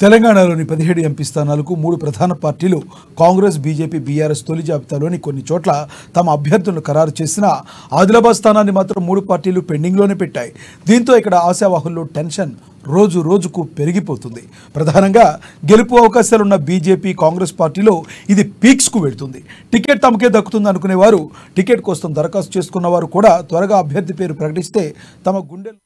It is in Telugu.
తెలంగాణలోని పదిహేడు ఎంపీ స్థానాలకు మూడు ప్రధాన పార్టీలు కాంగ్రెస్ బీజేపీ బీఆర్ఎస్ తొలి జాబితాలోని కొన్ని చోట్ల తమ అభ్యర్థులను ఖరారు చేసిన ఆదిలాబాద్ స్థానాన్ని మాత్రం మూడు పార్టీలు పెండింగ్లోనే పెట్టాయి. దీంతో ఇక్కడ ఆశావాహుల్లో టెన్షన్ రోజు రోజుకు పెరిగిపోతుంది. ప్రధానంగా గెలుపు అవకాశాలున్న బీజేపీ కాంగ్రెస్ పార్టీలో ఇది పీక్స్కు వెళుతుంది. టికెట్ తమకే దక్కుతుంది అనుకునేవారు టికెట్ కోసం దరఖాస్తు చేసుకున్నవారు కూడా త్వరగా అభ్యర్థి పేరు ప్రకటిస్తే తమ గుండెలు